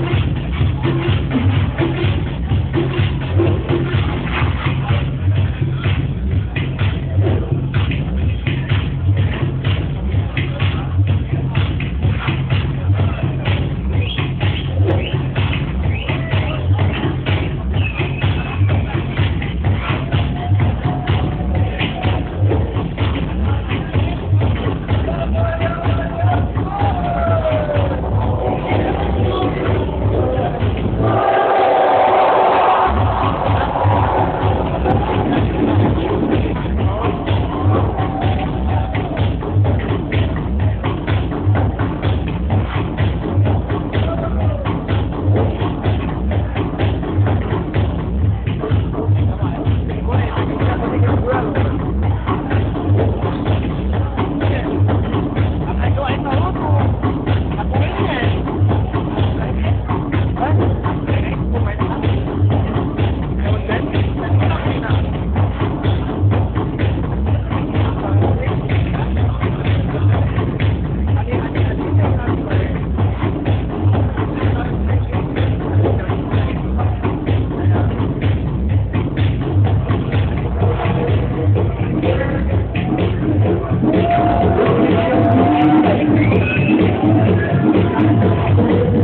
Thank Road.